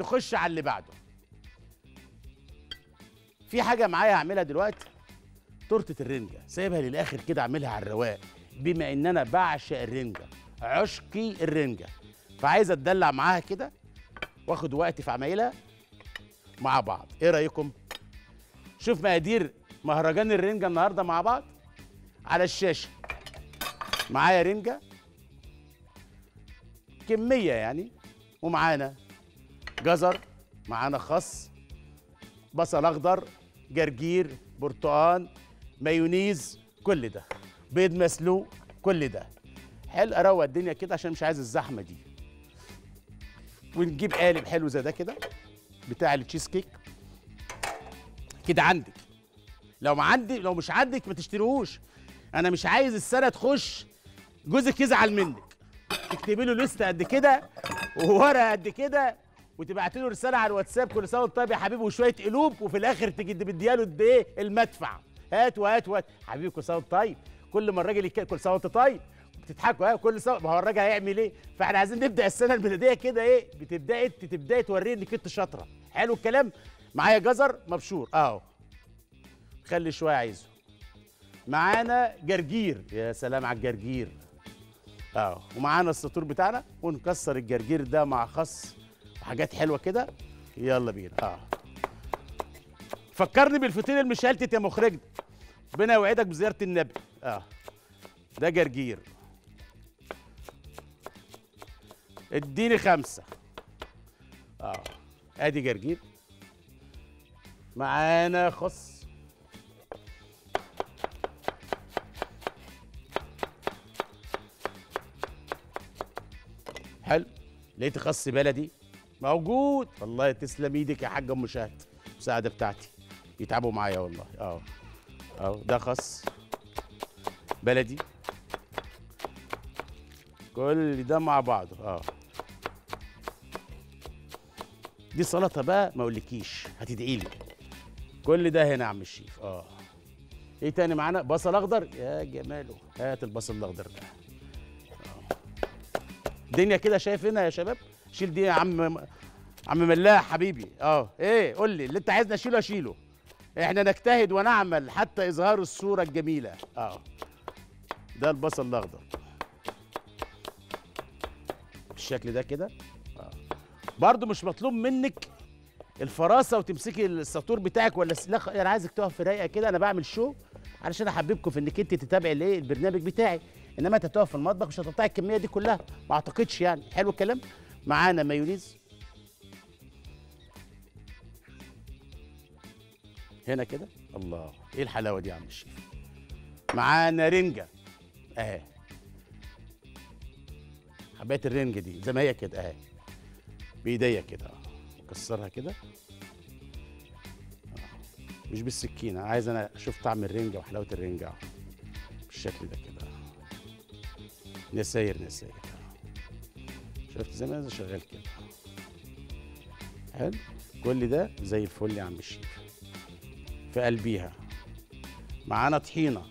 نخش على اللي بعده. في حاجة معايا هعملها دلوقتي؟ تورتة الرنجة. سايبها للآخر كده أعملها على الرواق. بما إن أنا بعشق الرنجة عشقي الرنجة. فعايز أتدلع معاها كده وآخد وقتي في عمايلها مع بعض. إيه رأيكم؟ شوف مقادير مهرجان الرنجة النهارده مع بعض على الشاشة. معايا رنجة؟ كمية يعني. ومعانا جزر معانا خس بصل أخضر جرجير برتقان مايونيز كل ده. بيض مسلوق كل ده. حلو اروق الدنيا كده عشان مش عايز الزحمة دي. ونجيب قالب حلو زي ده كده بتاع التشيز كيك. كده عندك. لو ما عندي لو مش عندك ما تشتريهوش. أنا مش عايز السنة تخش جوزك يزعل منك. تكتبي له لستة قد كده وورقة قد كده وتبعت له رسالة على الواتساب كل سنة وانت طيب يا حبيبي وشوية قلوب وفي الآخر تيجي له قد إيه؟ المدفع. هات وهات وهات. حبيبي كل سنة وانت طيب. كل ما الراجل يتكلم كل سنة وانت طيب. بتضحكوا ها؟ كل سنة ما هو الراجل هيعمل إيه؟ فإحنا عايزين نبدأ السنة الميلادية كده إيه؟ بتبداي انت تبداي توريني إنك أنت شاطرة. حلو الكلام؟ معايا جزر؟ مبشور. أهو. خلي شوية عايزه. معانا جرجير. يا سلام على الجرجير. آه ومعانا السطور بتاعنا. ونكسر الجرجير ده مع خس. وحاجات حلوة كده يلا بينا. آه. فكرني بالفطير المشلتت يا مخرجنا. ربنا يوعدك بزيارة النبي. آه. ده جرجير. اديني خمسة. آه. آدي جرجير. معانا خس. حلو. لقيت خس بلدي. موجود. والله تسلم إيدك يا حاجة أم شهد المساعده بتاعتي. يتعبوا معايا والله. آه آه ده خس بلدي. كل ده مع بعضه. آه دي سلطة بقى ما اقولكيش. هتدعي لي. كل ده هنا يا عم الشيف. آه إيه تاني معانا؟ بصل اخضر يا جماله هات البصل الأخضر ده. الدنيا كده شايف هنا يا شباب؟ شيل دي يا عم عم ملاح حبيبي. آه إيه قول لي اللي انت عايزني اشيله اشيله إحنا نجتهد ونعمل حتى إظهار الصورة الجميلة. آه. ده البصل الأخضر. بالشكل ده كده؟ آه. برضو مش مطلوب منك الفراسة وتمسكي السطور بتاعك ولا لا أنا عايزك تقف في رايقة كده أنا بعمل شو علشان أحببكم في إنك أنت تتابعي الايه البرنامج بتاعي. إنما أنت تقف في المطبخ مش هتقطعي الكمية دي كلها ما أعتقدش يعني. حلو الكلام؟ معانا مايونيز هنا كده؟ الله إيه الحلاوة دي يا عم الشيف معانا رنجة. أهي. حباية الرنجة دي زي ما هي كده أهي. بإيديا كده اكسرها كده. مش بالسكينة عايز أنا أشوف طعم الرنجة وحلاوة الرنجة بالشكل ده كده. نساير نساير شفت زي ما أنا شغال كده. حلو؟ كل ده زي الفل يا عم الشيف في قلبيها. معانا طحينة.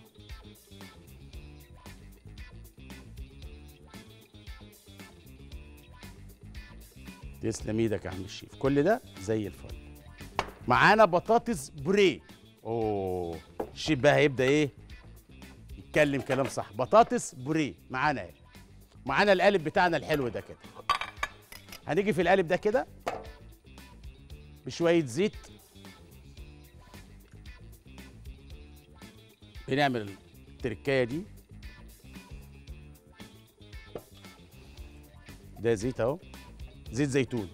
تسلم إيدك يا عم الشيف كل ده زي الفل. معانا بطاطس بوريه. أوه الشيف بقى هيبدأ إيه؟ يتكلم كلام صح. بطاطس بوريه. معانا اهي معانا القالب بتاعنا الحلو ده كده. هنيجي في القالب ده كده بشوية زيت. بنعمل التركاية دي. ده زيت اهو زيت زيتون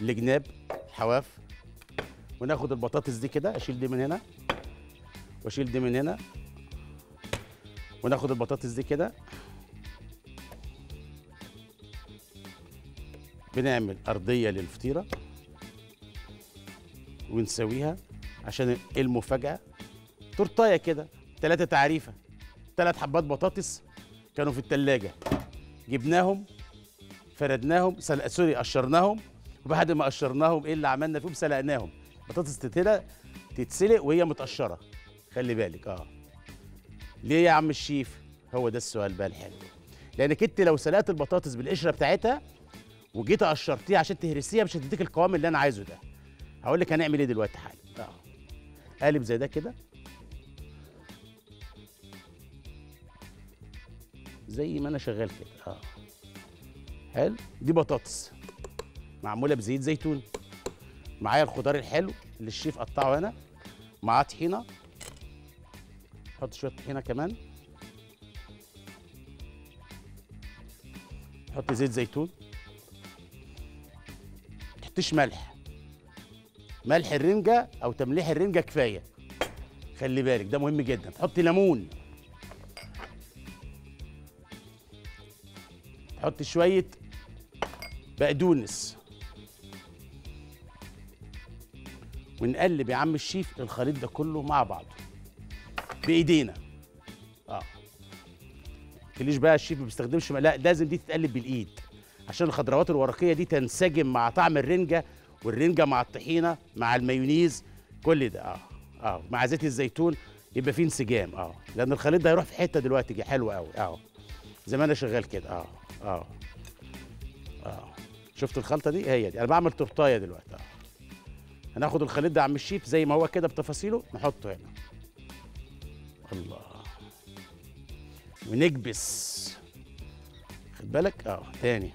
الجناب الحواف. وناخد البطاطس دي كده أشيل دي من هنا وأشيل دي من هنا. وناخد البطاطس دي كده. بنعمل أرضية للفطيرة ونسويها عشان المفاجأة. تورتاية كده ثلاثة تعريفة ثلاث حبات بطاطس كانوا في التلاجة. جبناهم فردناهم سل... سوري قشرناهم. وبعد ما قشرناهم إيه اللي عملنا فيهم؟ سلقناهم. بطاطس تتسلق تتسلق وهي متقشرة. خلي بالك آه. ليه يا عم الشيف؟ هو ده السؤال بقى الحلو. لانك انت لو سلقت البطاطس بالقشرة بتاعتها وجيت قشرتيها عشان تهرسيها مش هتديك القوام اللي أنا عايزه ده. هقول لك هنعمل إيه دلوقتي حالا آه. قالب زي ده كده. زي ما أنا شغال كده. آه. حلو. دي بطاطس. معمولة بزيت زيتون. معايا الخضار الحلو اللي الشيف قطعه هنا. معاه طحينة. حط شوية طحينة كمان. حط زيت زيتون. تحطيش ملح. ملح الرنجة أو تمليح الرنجة كفاية. خلي بالك ده مهم جدا. تحطي ليمون. تحطي شوية بقدونس. ونقلب يا عم الشيف الخليط ده كله مع بعضه. بإيدينا. آه. تقوليش بقى الشيف ما بيستخدمش لا لازم دي تتقلب بالإيد. عشان الخضروات الورقية دي تنسجم مع طعم الرنجة والرنجة مع الطحينة مع المايونيز كل ده آه آه مع زيت الزيتون يبقى فيه انسجام آه لأن الخليط ده هيروح في حتة دلوقتي جي حلو قوي آه زي ما أنا شغال كده آه آه آه شفت الخلطة دي؟ هي دي. أنا بعمل تورتاية دلوقتي آه. هناخد الخليط ده يا عم الشيف زي ما هو كده بتفاصيله نحطه هنا. الله. ونكبس. خد بالك؟ آه تاني.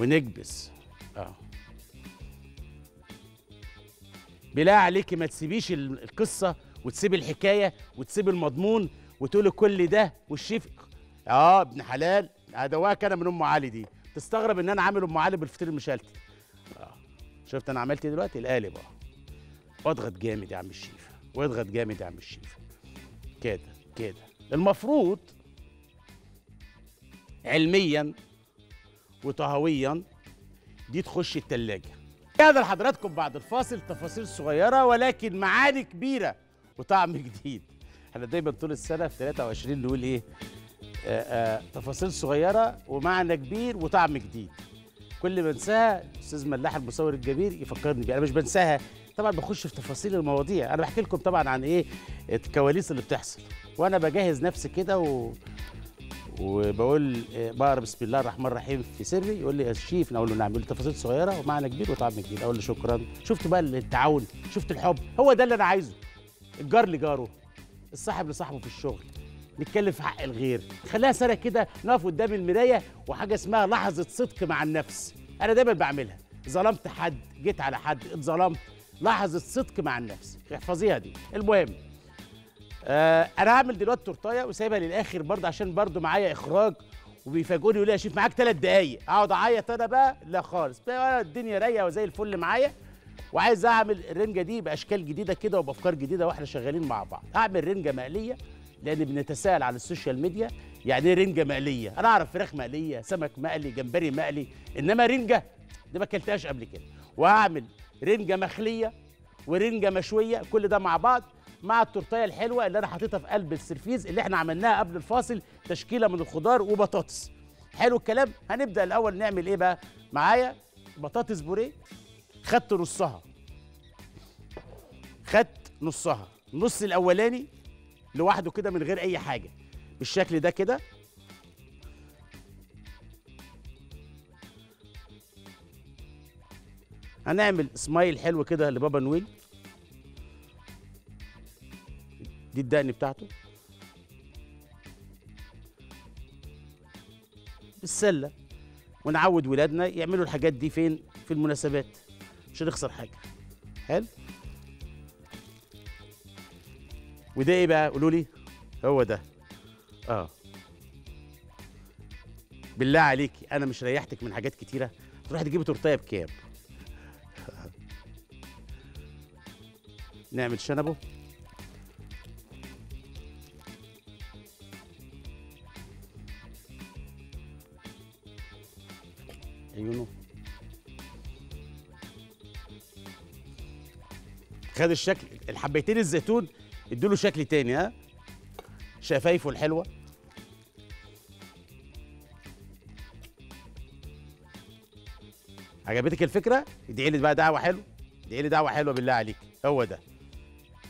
ونكبس. آه. بالله عليكي ما تسيبيش ال- القصة وتسيبي الحكاية وتسيبي المضمون وتقولي كل ده والشيف آه ابن حلال ادواك أنا من أم علي دي. تستغرب إن أنا عامل أم علي بالفطير المشلتت. آه. شفت أنا عملت إيه دلوقتي؟ القالب آه واضغط جامد يا عم الشيف. واضغط جامد يا عم الشيف. كده كده. المفروض علميا وطهويا دي تخش التلاجة. هذا لحضراتكم بعد الفاصل تفاصيل صغيرة ولكن معاني كبيرة وطعم جديد. إحنا دايما طول السنة في 23 نقول إيه؟ آآ آآ تفاصيل صغيرة ومعنى كبير وطعم جديد. كل ما انساها أستاذ ملاح المصور الجميل يفكرني بيها أنا مش بنساها طبعا بخش في تفاصيل المواضيع. أنا بحكي لكم طبعا عن إيه؟ الكواليس اللي بتحصل. وأنا بجهز نفسي كده و... وبقول إيه، بقرا بسم الله الرحمن الرحيم في سري يقول لي يا شيف أقول له نعم يقول لي تفاصيل صغيرة ومعنى كبير وطعم جديد أقول له شكرا. شفت بقى التعاون شفت الحب. هو ده اللي أنا عايزه. الجار لجاره الصاحب لصاحبه في الشغل. نتكلم في حق الغير. خليها سنة كده نقف قدام المراية وحاجة اسمها لحظة صدق مع النفس. أنا دايما بعملها. ظلمت حد جيت على حد اتظلمت. لحظة صدق مع النفس. احفظيها دي. المهم آه أنا هعمل دلوقتي تورتاية وسايبها للآخر برضه عشان برضه معايا إخراج. وبيفاجئوني يقولوا لي يا شيف معاك ثلاث دقايق. أقعد أعيط أنا بقى؟ لا خالص. بقى الدنيا رايقة وزي الفل معايا. وعايز أعمل الرنجه دي بأشكال جديدة كده وبأفكار جديدة وإحنا شغالين مع بعض. هعمل رنجة مقلية لأن بنتساءل على ال social media. يعني إيه رنجة مقلية؟ أنا أعرف فراخ مقلية سمك مقلي جمبري مقلي. إنما رنجة دي ما أكلتهاش قبل كده. وهعمل رنجة مخلية ورنجة مشوية كل ده مع بعض. مع التورتيه الحلوه اللي أنا حاططها في قلب ال service اللي إحنا عملناها قبل الفاصل تشكيله من الخضار وبطاطس. حلو الكلام. هنبدا الأول نعمل إيه بقى؟ معايا بطاطس بوريه خدت نصها. خدت نصها. النص الأولاني لوحده كده من غير أي حاجة. بالشكل ده كده. هنعمل سمايل حلو كده لبابا نويل. دي الدقن بتاعته؟ بالسلة. ونعود ولادنا يعملوا الحاجات دي فين؟ في المناسبات. مش هنخسر حاجة. حلو؟ وده إيه بقى؟ قولوا لي. هو ده. آه. بالله عليكي أنا مش ريحتك من حاجات كتيرة. تروحي تجيبي تورتيه بكام؟ نعمل شنبه. خد الشكل الحبيتين الزيتون ادوا له شكل تاني ها؟ شفايفه الحلوة. عجبتك الفكرة؟ ادعي لي بقى دعوة حلوة ادعي لي دعوة حلوة بالله عليك هو ده.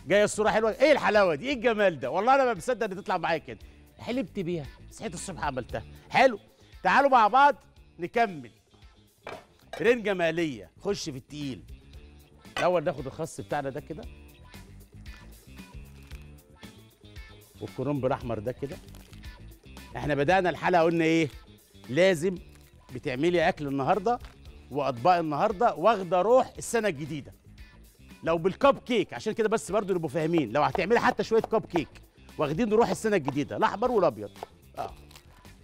جاية الصورة حلوة؟ إيه الحلاوة دي؟ إيه الجمال ده؟ والله أنا ما بصدق ان تطلع معايا كده. حلمت بيها صحيت الصبح عملتها. حلو تعالوا مع بعض نكمل. رنجة مقليه خش في التقيل. الأول ناخد الخس بتاعنا ده كده. والكرنب الأحمر ده كده. إحنا بدأنا الحلقة قلنا إيه؟ لازم بتعملي أكل النهارده وأطباق النهارده واخدة روح السنة الجديدة. لو بالكب كيك عشان كده بس برضو نبقوا فاهمين. لو هتعملي حتى شوية كب كيك واخدين روح السنة الجديدة. الأحمر والأبيض. آه.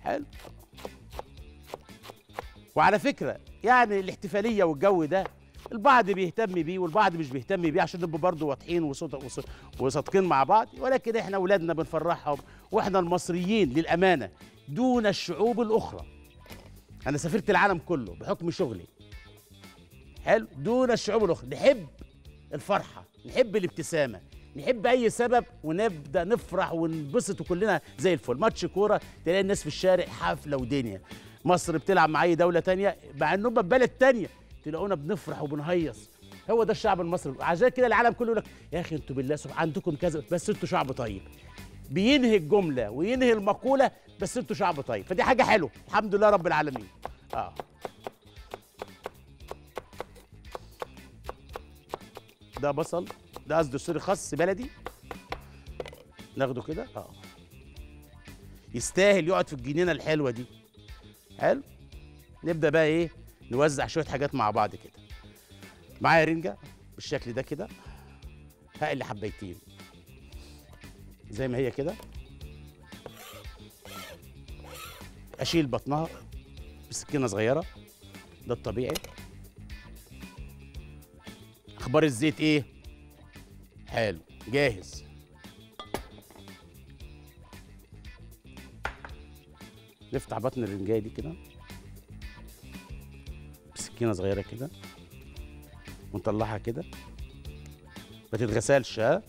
حلو. وعلى فكرة يعني الاحتفالية والجو ده البعض بيهتم بيه والبعض مش بيهتم بيه عشان نبقى برضه واضحين وصادقين مع بعض. ولكن إحنا اولادنا بنفرحهم وإحنا المصريين للأمانة دون الشعوب الأخرى. أنا سافرت العالم كله بحكم شغلي. حلو؟ دون الشعوب الأخرى. نحب الفرحة نحب الابتسامة نحب أي سبب ونبدأ نفرح وننبسط وكلنا زي الفل. ماتش كورة تلاقي الناس في الشارع حفله ودنيا. مصر بتلعب مع أي دولة تانية؟ مع انهم ببلد تانية. تلاقونا بنفرح وبنهيص. هو ده الشعب المصري. عشان كده العالم كله يقول لك يا أخي أنتوا بالله عندكم كذا بس أنتوا شعب طيب. بينهي الجملة وينهي المقولة بس أنتوا شعب طيب. فدي حاجة حلوة. الحمد لله رب العالمين. آه. ده بصل ده قصدي سوري خس بلدي. ناخده كده؟ آه. يستاهل يقعد في الجنينة الحلوة دي. حلو. نبدأ بقى إيه؟ نوزع شوية حاجات مع بعض كده. معايا رنجة بالشكل ده كده. هقلي حبيتين. زي ما هي كده. أشيل بطنها بسكينة صغيرة. ده الطبيعي. أخبار الزيت إيه؟ حلو. جاهز. نفتح بطن الرنجايه دي كده. بسكينه صغيرة كده ونطلعها كده. ما تتغسلش ها؟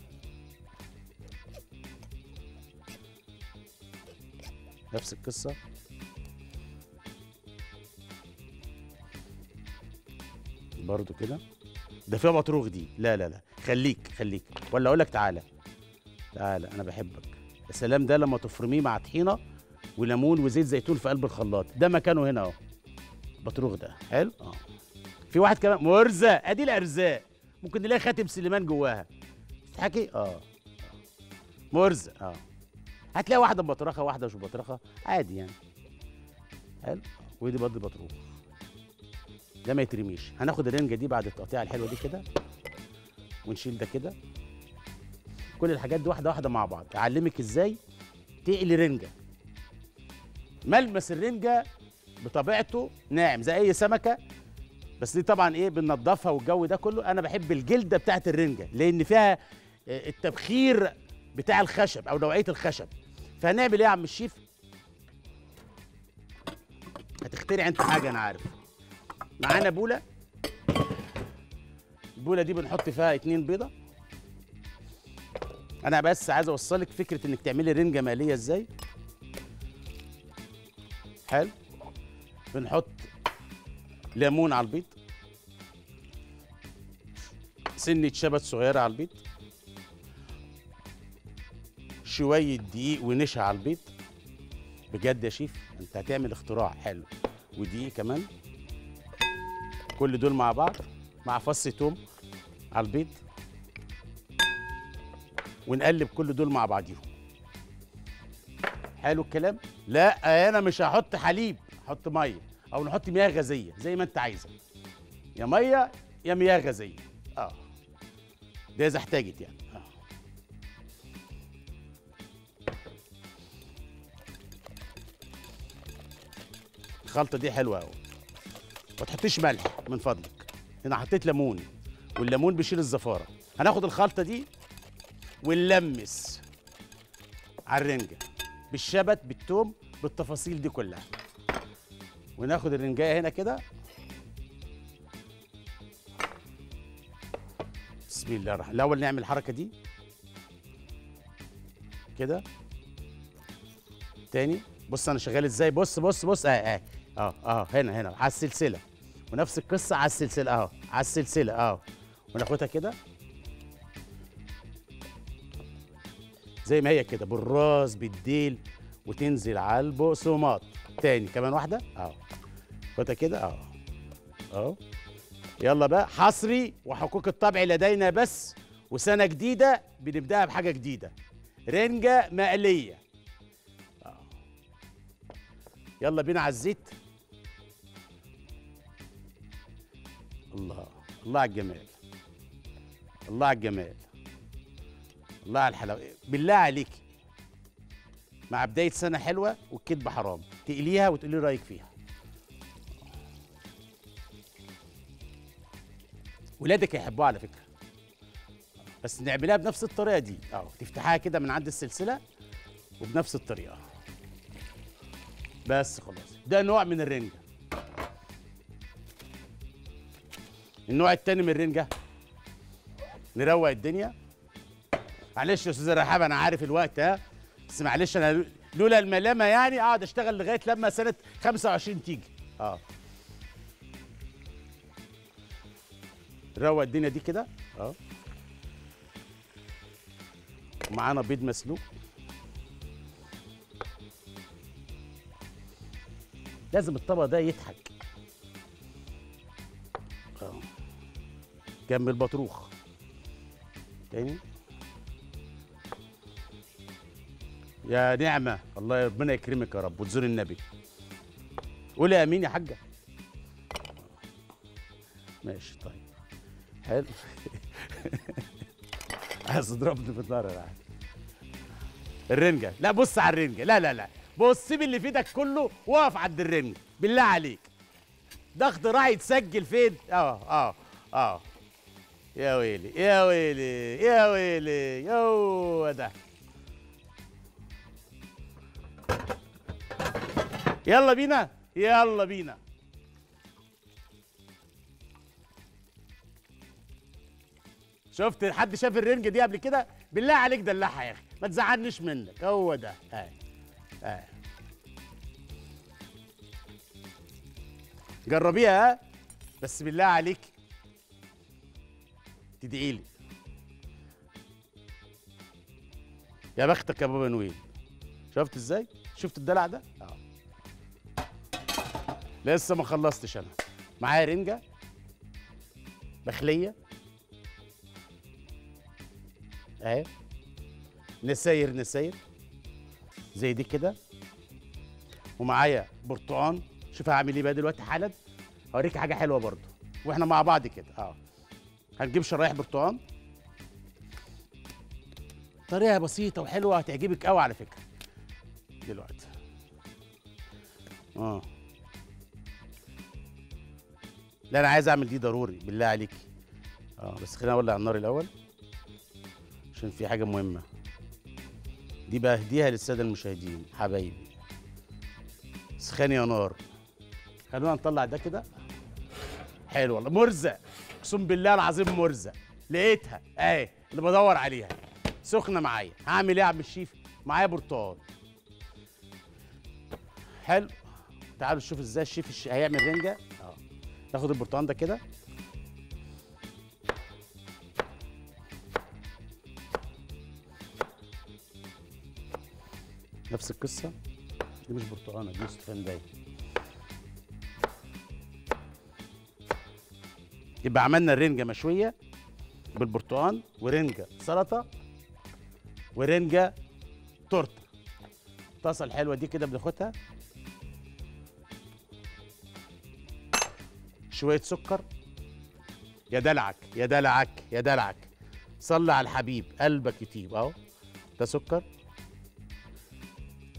نفس القصة. برضو كده. ده فيها مطروخ دي. لا لا لا. خليك خليك. ولا أقول لك تعالى. تعالى أنا بحبك. يا سلام ده لما تفرميه مع طحينة وليمون وزيت زيتون في قلب الخلاط. ده مكانه هنا أهو. بطروخ ده. حلو؟ آه. في واحد كمان مرزه أدي الأرزاق. ممكن نلاقي خاتم سليمان جواها. تضحكي؟ آه. مرزه آه. هتلاقي واحدة بطرخة واحدة مش بطرخة. عادي يعني. حلو؟ ودي برضه بطروخ. ده ما يترميش. هناخد الرنجة دي بعد التقطيعه الحلوة دي كده. ونشيل ده كده. كل الحاجات دي واحدة واحدة مع بعض. أعلمك إزاي تقلي رنجة. ملمس الرنجة بطبيعته ناعم زي أي سمكة. بس دي طبعا إيه بننضفها والجو ده كله. أنا بحب الجلدة بتاعت الرنجة لأن فيها آه، التبخير بتاع الخشب أو نوعية الخشب. فهنعمل إيه يا عم الشيف؟ هتخترع أنت حاجة أنا عارف. معانا بوله البوله دي بنحط فيها اتنين بيضة. أنا بس عايز أوصلك فكرة إنك تعملي رنجة مقلية إزاي. حلو. بنحط ليمون على البيض. سنة شبت صغيرة على البيض. شوية دقيق ونشا على البيض. بجد يا شيف انت هتعمل اختراع حلو. ودقيق كمان. كل دول مع بعض مع فص توم على البيض. ونقلب كل دول مع بعضيهم. حلو الكلام؟ لا أنا مش هحط حليب. هحط مية أو نحط مياه غازية زي ما أنت عايزه يا مية يا مياه غازية. آه. ده إذا احتاجت يعني. آه. الخلطة دي حلوة قوي ما تحطيش ملح من فضلك. هنا حطيت ليمون والليمون بيشيل الزفارة. هناخد الخلطة دي ونلمس على الرنجة بالشبت بالثوم بالتفاصيل دي كلها. وناخد الرنجاية هنا كده. بسم الله الرحمن الأول نعمل الحركة دي. كده. تاني. بص أنا شغال إزاي. بص بص بص. آه آه. آه آه. هنا هنا. على السلسلة. ونفس القصة على السلسلة. اهو على السلسلة. اهو وناخدها كده. زي ما هي كده. بالراس بالديل. وتنزل على البقسماط تاني. كمان واحدة؟ أهو. خدها كده؟ أهو. أهو. يلا بقى. حصري وحقوق الطبع لدينا بس وسنة جديدة بنبدأها بحاجة جديدة. رنجة مقلية. آه. يلا بينا على الزيت. الله. الله على الجمال. الله على الجمال. الله على الحلاوة. بالله عليك مع بداية سنة حلوة والكذب حرام. تقليها وتقولي رأيك فيها. ولادك هيحبوها على فكرة. بس نعملها بنفس الطريقة دي. آه تفتحها كده من عند السلسلة وبنفس الطريقة. بس خلاص. ده نوع من الرنجة. النوع التاني من الرنجة. نروق الدنيا. معلش يا أستاذ رحاب أنا عارف الوقت ها؟ بس معلش أنا لولا الملامة يعني اقعد اشتغل لغاية لما سنة 25 تيجي. آه. روق الدنيا دي كده؟ آه. ومعانا بيض مسلوق. لازم الطبق ده يضحك. آه. جنب البطروخ. تاني؟ يا نعمة الله ربنا يكرمك يا رب وتزور النبي. قولي آمين يا حاجة. ماشي طيب. حلو. عايز تضربني بالنار يا عم. الرنجة. لا بص على الرنجة. لا لا لا. بص سيب اللي في إيدك كله واقف عند الرنجة. بالله عليك. ده اختراع يتسجل فين؟ آه آه آه. يا ويلي يا ويلي يا ويلي. يو ده. يلا بينا يلا بينا. شفت حد شاف الرنجة دي قبل كده؟ بالله عليك دلعها يا أخي ما تزعلنيش منك هو ده. آه آه. جربيها ها بس بالله عليك تدعي لي. يا بختك يا بابا نويل. شفت إزاي؟ شفت الدلع ده؟ آه. لسه ما خلصتش أنا. معايا رنجة مخلية. اهي. نساير نساير. زي دي كده. ومعايا برتقان. شوف هعمل إيه بقى دلوقتي حالا. هوريك حاجة حلوة برضو وإحنا مع بعض كده. آه. هنجيب شرايح برتقان. طريقة بسيطة وحلوة هتعجبك قوي على فكرة. دلوقتي. آه. لا أنا عايز أعمل دي ضروري بالله عليك. آه بس خلينا أولع النار الأول عشان في حاجة مهمة. دي بهديها للسادة المشاهدين حبايبي. سخان يا نار. خلونا نطلع ده كده. حلو والله. مرزق. أقسم بالله العظيم مرزق. لقيتها. أهي اللي بدور عليها. سخنة معايا. هعمل إيه يا عم الشيف؟ معايا برتقال. حلو. تعالوا نشوف إزاي الشيف الش... هيعمل رنجة. ناخد البرتقال ده كده. نفس القصة. دي مش برتقانة دي استفندايه يبقى عملنا الرنجة مشوية بالبرتقال ورنجة سلطة ورنجة تورتة. الطاسة الحلوة دي كده بناخدها. شوية سكر. يا دلعك يا دلعك يا دلعك. صلي على الحبيب قلبك يطيب. أهو. ده سكر.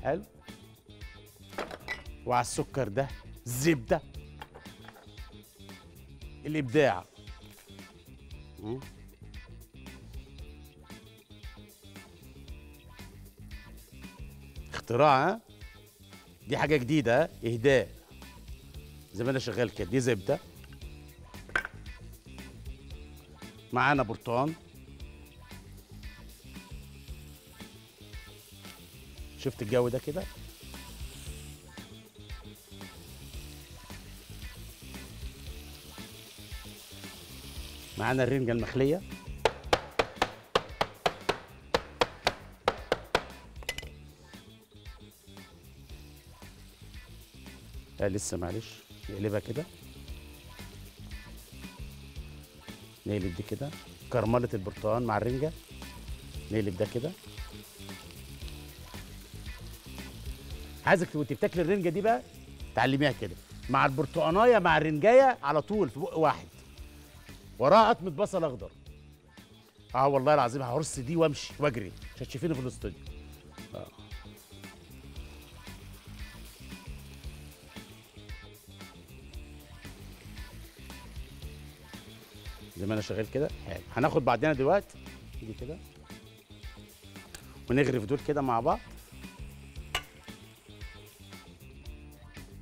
حلو. وعلى السكر ده زبدة. الإبداع. اختراع ها؟ دي حاجة جديدة إهداء. زي ما أنا شغال كده دي زبدة. معانا برتقان شفت الجو ده كده؟ معانا الرنجة المخلية. لا لسه معلش نقلبها كده. نقلب دي كده. كرملة البرتقال مع الرنجة. نقلب ده كده. عايزك وانت بتاكل الرنجة دي بقى تعلميها كده. مع البرتقاناية مع الرنجاية على طول في بق واحد. وراها قطمة بصل أخضر. آه والله العظيم هرص دي وامشي واجري. مش هتشوفيني في الأستوديو. آه. زي ما أنا شغال كده. هناخد بعدين دلوقتي نيجي كده. ونغرف دول كده مع بعض.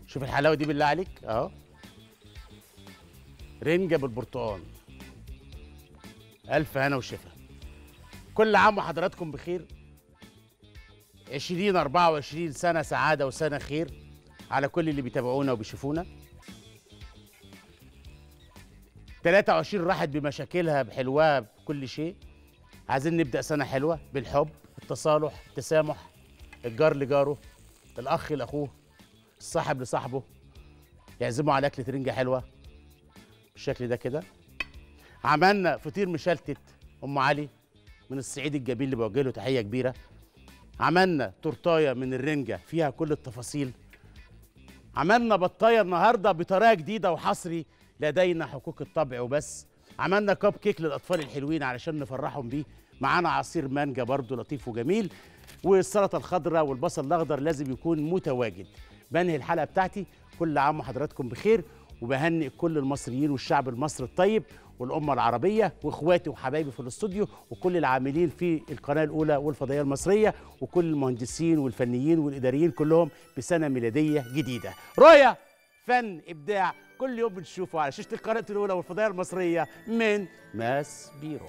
شوف الحلاوة دي بالله عليك. أهو. رنجة بالبرتقال. ألف هنا وشفا. كل عام وحضراتكم بخير. 20 24 سنة سعادة وسنة خير على كل اللي بيتابعونا وبيشوفونا. 23 راحت بمشاكلها بحلوها بكل شيء. عايزين نبدأ سنة حلوة بالحب التصالح التسامح. الجار لجاره الأخ لأخوه الصاحب لصاحبه. يعزموا على أكلة رنجة حلوة. بالشكل ده كده. عملنا فطير مشلتت أم علي من الصعيد الجميل اللي بوجه له تحية كبيرة. عملنا تورتاية من الرنجة فيها كل التفاصيل. عملنا بطاية النهارده بطريقة جديدة وحصري. لدينا حقوق الطبع وبس. عملنا كاب كيك للأطفال الحلوين علشان نفرحهم بيه. معانا عصير مانجا برضو لطيف وجميل. والسلطة الخضراء والبصل الأخضر لازم يكون متواجد. بنهي الحلقة بتاعتي. كل عام وحضراتكم بخير. وبهنئ كل المصريين والشعب المصري الطيب والأمة العربية وإخواتي وحبايبي في الاستوديو وكل العاملين في القناة الأولى والفضائية المصرية وكل المهندسين والفنيين والإداريين كلهم بسنة ميلادية جديدة. رؤية فن إبداع كل يوم بنشوفه على شاشة القناة الأولى والفضائية المصرية من ماس بيرو.